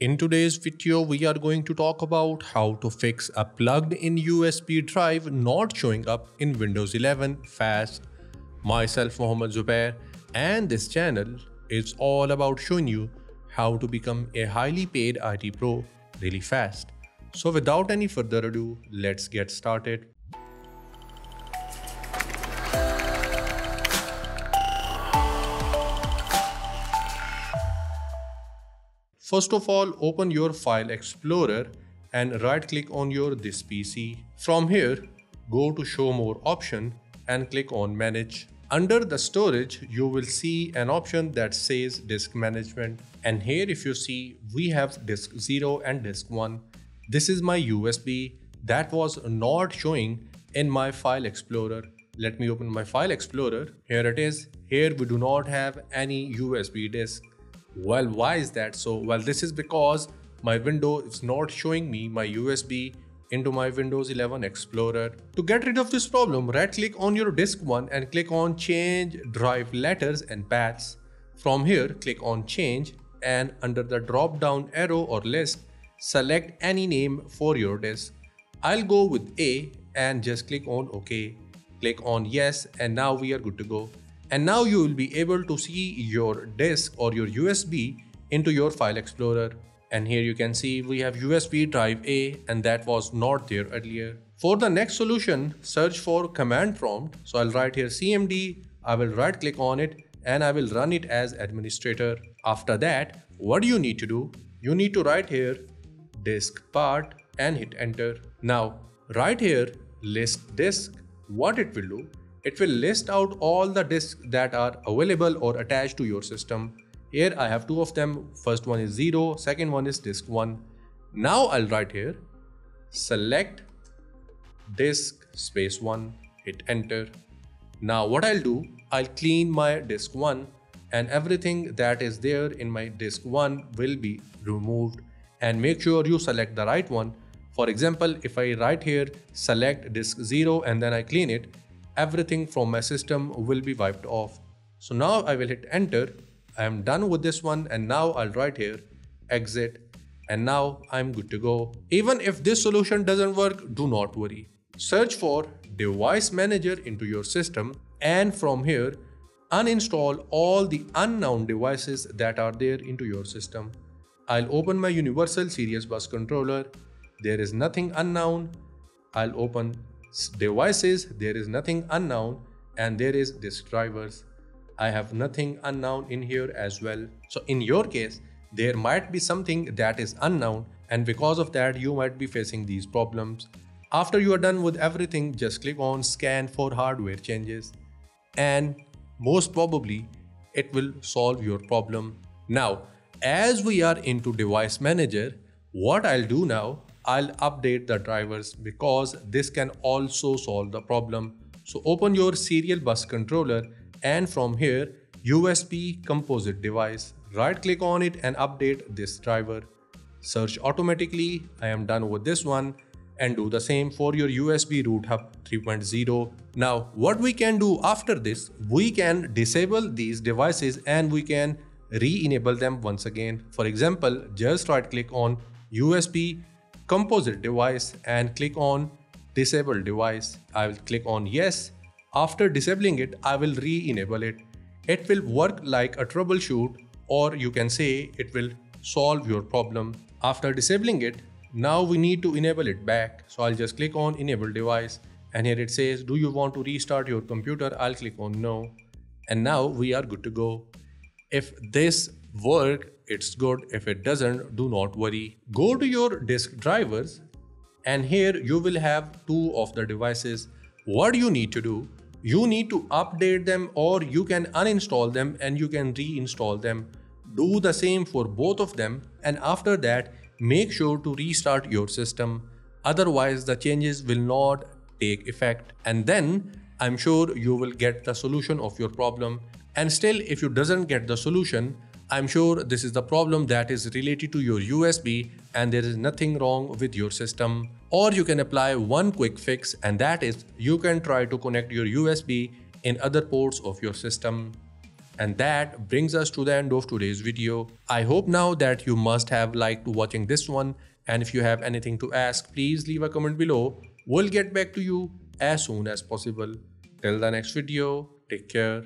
In today's video, we are going to talk about how to fix a plugged-in USB drive not showing up in Windows 11 fast. Myself Mohammad Zubair and this channel is all about showing you how to become a highly paid IT pro really fast. So without any further ado, let's get started. First of all, open your File Explorer and right click on your this PC. From here, go to Show More option and click on Manage. Under the storage, you will see an option that says Disk Management. And here if you see, we have Disk 0 and Disk 1. This is my USB that was not showing in my File Explorer. Let me open my File Explorer. Here it is. Here we do not have any USB disk. Well, why is that so? Well, this is because my window is not showing me my USB into my Windows 11 Explorer. To get rid of this problem, right click on your disk one and click on change drive letters and paths. From here, click on change and under the drop down arrow or list, select any name for your disk. I'll go with A and just click on OK. Click on yes and now we are good to go and now you will be able to see your disk or your USB into your file explorer and here you can see we have USB drive A and that was not there earlier. For the next solution search for command prompt so I'll write here cmd I will right click on it and I will run it as administrator. After that what do you need to do? You need to write here disk part and hit enter. Now right here list disk what it will do it will list out all the disks that are available or attached to your system. Here I have two of them. First one is 0, second one is disk 1. Now I'll write here select disk space 1, hit enter. Now what I'll do, I'll clean my disk 1 and everything that is there in my disk 1 will be removed and make sure you select the right one. For example, if I write here select disk 0 and then I clean it, everything from my system will be wiped off. So now I will hit enter. I am done with this one and now I'll write here exit and now I'm good to go. Even if this solution doesn't work, do not worry. Search for device manager into your system and from here uninstall all the unknown devices that are there into your system. I'll open my universal serial bus controller. There is nothing unknown. I'll open devices there is nothing unknown and there is disk drivers i have nothing unknown in here as well. So in your case there might be something that is unknown and because of that you might be facing these problems. After you are done with everything just click on scan for hardware changes and most probably it will solve your problem. Now as we are into device manager what i'll do now I'll update the drivers because this can also solve the problem. So open your serial bus controller and from here USB composite device. Right click on it and update this driver. Search automatically. I am done with this one and do the same for your USB root hub 3.0. Now what we can do after this, we can disable these devices and we can re-enable them once again. For example, just right click on USB composite device and click on disable device. I will click on yes. After disabling it, I will re-enable it. It will work like a troubleshoot or you can say it will solve your problem. After disabling it, now we need to enable it back. So I'll just click on enable device and here it says, do you want to restart your computer? I'll click on no. And now we are good to go. If this work it's good. If it doesn't do not worry. Go to your disk drivers and here you will have two of the devices. What you need to do you need to update them or you can uninstall them and you can reinstall them. Do the same for both of them and after that make sure to restart your system. Otherwise the changes will not take effect. And then i'm sure you will get the solution of your problem. And still if you doesn't get the solution I'm sure this is the problem that is related to your USB and there is nothing wrong with your system. Or you can apply one quick fix and that is you can try to connect your USB in other ports of your system. And that brings us to the end of today's video. I hope now that you must have liked watching this one and if you have anything to ask, please leave a comment below. We'll get back to you as soon as possible. Till the next video, take care.